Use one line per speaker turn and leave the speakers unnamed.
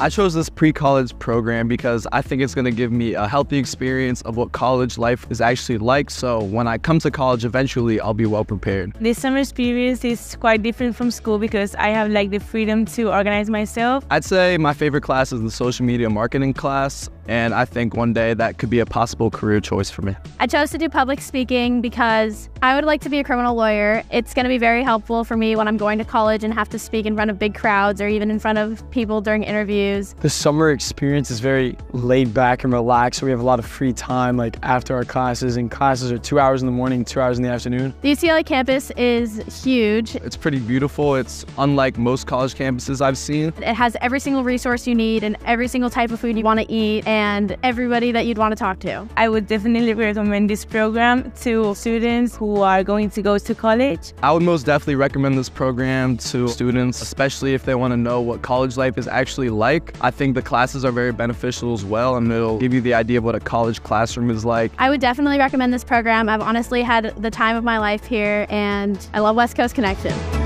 I chose this pre-college program because I think it's going to give me a healthy experience of what college life is actually like. So when I come to college eventually, I'll be well prepared.
This summer experience is quite different from school because I have like the freedom to organize myself.
I'd say my favorite class is the social media marketing class, and I think one day that could be a possible career choice for me.
I chose to do public speaking because I would like to be a criminal lawyer. It's going to be very helpful for me when I'm going to college and have to speak in front of big crowds or even in front of people during interviews.
The summer experience is very laid back and relaxed, so we have a lot of free time like after our classes, and classes are two hours in the morning, two hours in the afternoon.
The UCLA campus is huge.
It's pretty beautiful. It's unlike most college campuses I've seen.
It has every single resource you need and every single type of food you want to eat and everybody that you'd want to talk to.
I would definitely recommend this program to students who are going to go to college.
I would most definitely recommend this program to students, especially if they want to know what college life is actually like like. I think the classes are very beneficial as well, and it'll give you the idea of what a college classroom is like.
I would definitely recommend this program. I've honestly had the time of my life here, and I love West Coast Connection.